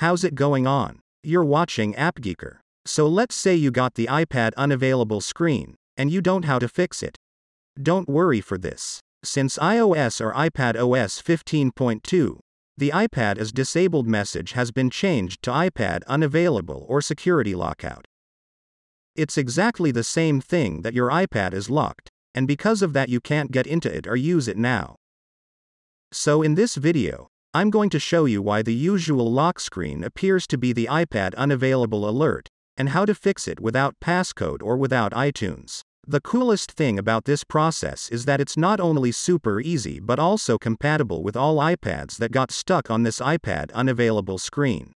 How's it going on? You're watching AppGeeker. So let's say you got the iPad unavailable screen, and you don't how to fix it. Don't worry for this. Since iOS or iPad OS 15.2, the iPad is disabled message has been changed to iPad unavailable or security lockout. It's exactly the same thing that your iPad is locked, and because of that you can't get into it or use it now. So in this video, I'm going to show you why the usual lock screen appears to be the iPad unavailable alert, and how to fix it without passcode or without iTunes. The coolest thing about this process is that it's not only super easy but also compatible with all iPads that got stuck on this iPad unavailable screen.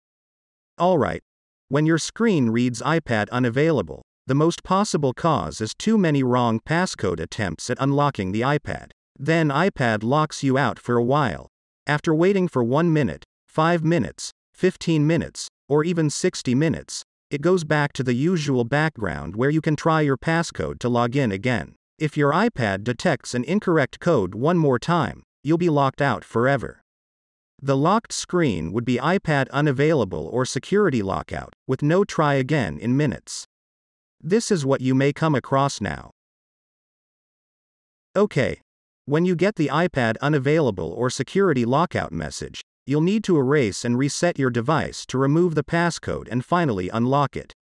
Alright. When your screen reads iPad unavailable, the most possible cause is too many wrong passcode attempts at unlocking the iPad. Then iPad locks you out for a while. After waiting for 1 minute, 5 minutes, 15 minutes, or even 60 minutes, it goes back to the usual background where you can try your passcode to log in again. If your iPad detects an incorrect code one more time, you'll be locked out forever. The locked screen would be iPad unavailable or security lockout, with no try again in minutes. This is what you may come across now. Okay. When you get the iPad unavailable or security lockout message, you'll need to erase and reset your device to remove the passcode and finally unlock it.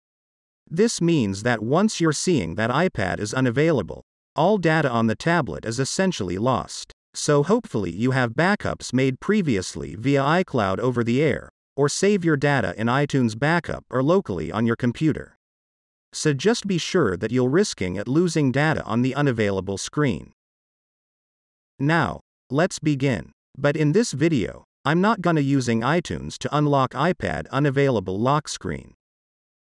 This means that once you're seeing that iPad is unavailable, all data on the tablet is essentially lost. So hopefully you have backups made previously via iCloud over the air, or save your data in iTunes Backup or locally on your computer. So just be sure that you're risking at losing data on the unavailable screen. Now, let's begin. But in this video, I'm not gonna using iTunes to unlock iPad unavailable lock screen.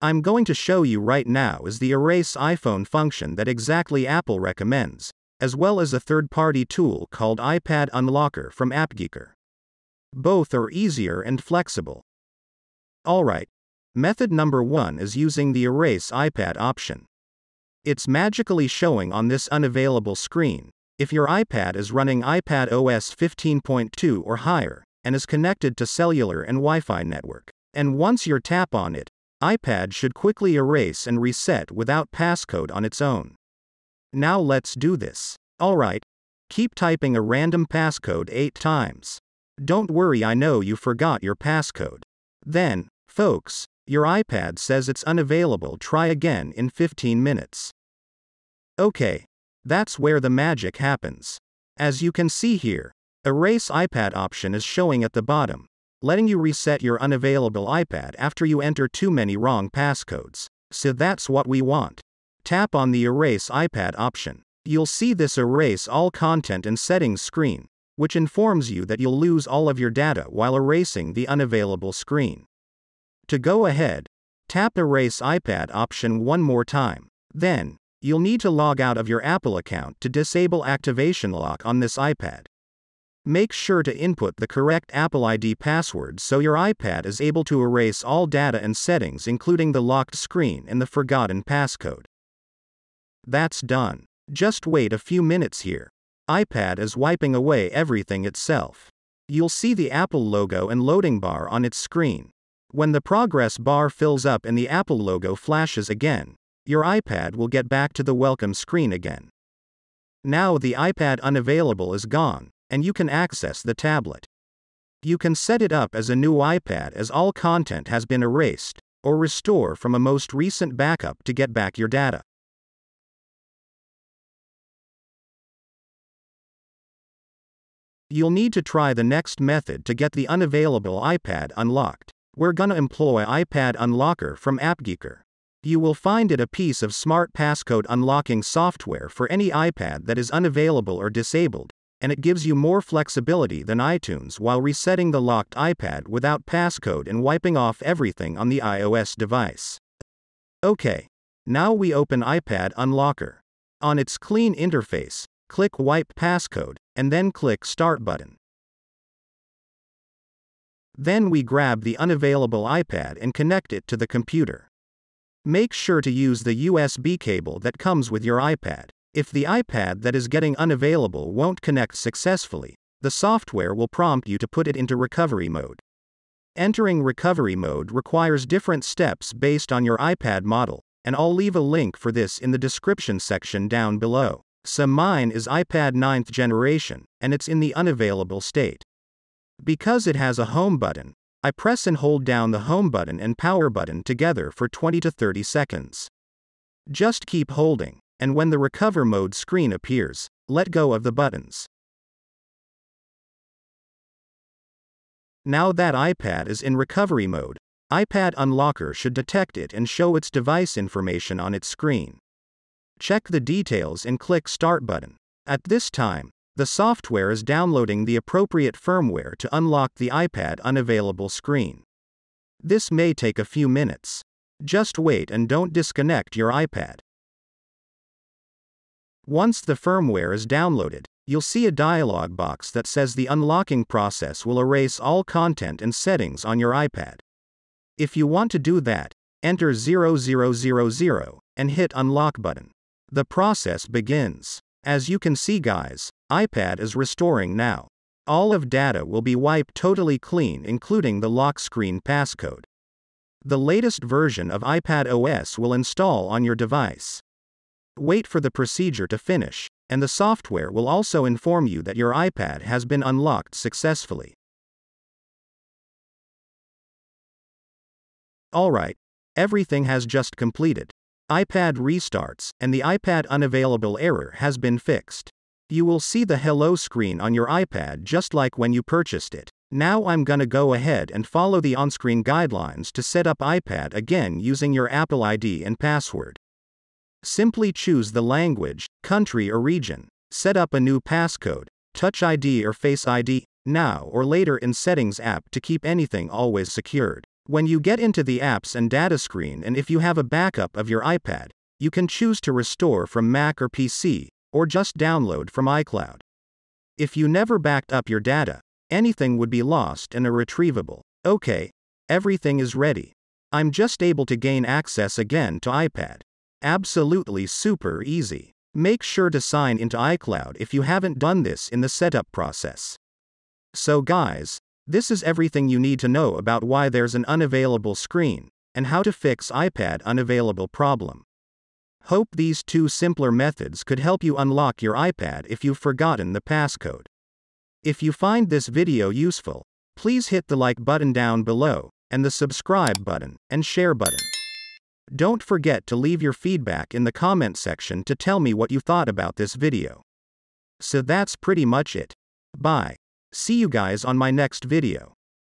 I'm going to show you right now is the erase iPhone function that exactly Apple recommends, as well as a third-party tool called iPad Unlocker from AppGeeker. Both are easier and flexible. Alright. Method number 1 is using the erase iPad option. It's magically showing on this unavailable screen, if your iPad is running iPad OS 15.2 or higher, and is connected to cellular and Wi-Fi network. And once you tap on it, iPad should quickly erase and reset without passcode on its own. Now let's do this. Alright. Keep typing a random passcode 8 times. Don't worry, I know you forgot your passcode. Then, folks, your iPad says it's unavailable, try again in 15 minutes. Okay. That's where the magic happens. As you can see here, Erase iPad option is showing at the bottom, letting you reset your unavailable iPad after you enter too many wrong passcodes. So that's what we want. Tap on the Erase iPad option. You'll see this Erase All Content and Settings screen, which informs you that you'll lose all of your data while erasing the unavailable screen. To go ahead, tap Erase iPad option one more time. Then, you'll need to log out of your Apple account to disable activation lock on this iPad. Make sure to input the correct Apple ID password so your iPad is able to erase all data and settings including the locked screen and the forgotten passcode. That's done. Just wait a few minutes here. iPad is wiping away everything itself. You'll see the Apple logo and loading bar on its screen. When the progress bar fills up and the Apple logo flashes again, your iPad will get back to the welcome screen again. Now the iPad unavailable is gone, and you can access the tablet. You can set it up as a new iPad as all content has been erased, or restore from a most recent backup to get back your data. You'll need to try the next method to get the unavailable iPad unlocked. We're gonna employ iPad Unlocker from AppGeeker. You will find it a piece of smart passcode unlocking software for any iPad that is unavailable or disabled, and it gives you more flexibility than iTunes while resetting the locked iPad without passcode and wiping off everything on the iOS device. Okay. Now we open iPad Unlocker. On its clean interface, click Wipe Passcode, and then click Start button. Then we grab the unavailable iPad and connect it to the computer. Make sure to use the USB cable that comes with your iPad. If the iPad that is getting unavailable won't connect successfully, the software will prompt you to put it into recovery mode. Entering recovery mode requires different steps based on your iPad model, and I'll leave a link for this in the description section down below. So mine is iPad 9th generation, and it's in the unavailable state. Because it has a home button, I press and hold down the home button and power button together for 20 to 30 seconds. Just keep holding, and when the recover mode screen appears, let go of the buttons. Now that iPad is in recovery mode, iPad Unlocker should detect it and show its device information on its screen. Check the details and click Start button. At this time, the software is downloading the appropriate firmware to unlock the iPad unavailable screen. This may take a few minutes. Just wait and don't disconnect your iPad. Once the firmware is downloaded, you'll see a dialog box that says the unlocking process will erase all content and settings on your iPad. If you want to do that, enter 0000 and hit unlock button. The process begins. As you can see guys, iPad is restoring now. All of data will be wiped totally clean including the lock screen passcode. The latest version of iPad OS will install on your device. Wait for the procedure to finish, and the software will also inform you that your iPad has been unlocked successfully. Alright, everything has just completed. iPad restarts, and the iPad unavailable error has been fixed. You will see the hello screen on your iPad just like when you purchased it. Now I'm gonna go ahead and follow the on-screen guidelines to set up iPad again using your Apple ID and password. Simply choose the language, country or region. Set up a new passcode, Touch ID or Face ID, now or later in Settings app to keep anything always secured. When you get into the apps and data screen and if you have a backup of your iPad, you can choose to restore from Mac or PC, or just download from iCloud. If you never backed up your data, anything would be lost and irretrievable. Okay, everything is ready. I'm just able to gain access again to iPad. Absolutely super easy. Make sure to sign into iCloud if you haven't done this in the setup process. So guys, this is everything you need to know about why there's an unavailable screen, and how to fix iPad unavailable problem. Hope these two simpler methods could help you unlock your iPad if you've forgotten the passcode. If you find this video useful, please hit the like button down below, and the subscribe button, and share button. Don't forget to leave your feedback in the comment section to tell me what you thought about this video. So that's pretty much it. Bye. See you guys on my next video.